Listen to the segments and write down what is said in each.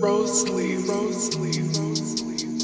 Rose leaf, rose leaf, rose leaf.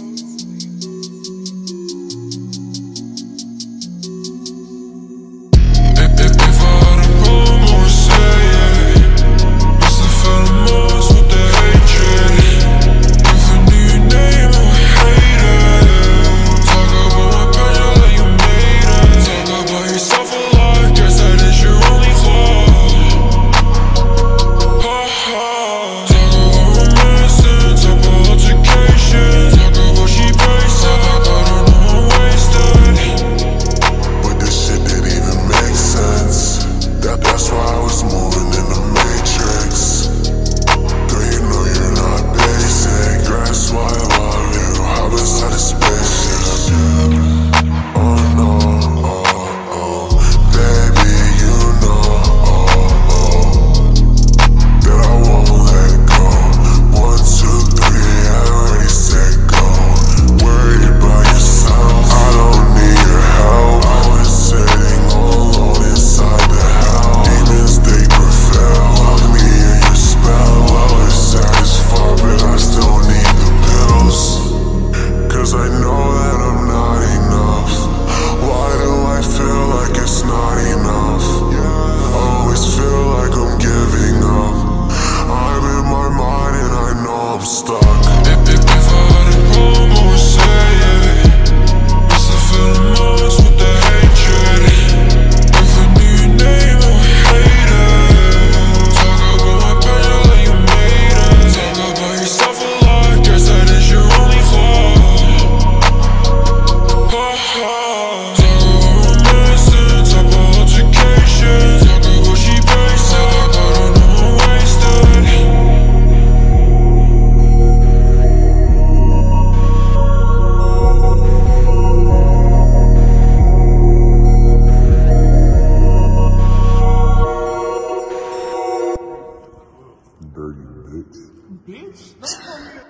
dirty bitch. Bitch?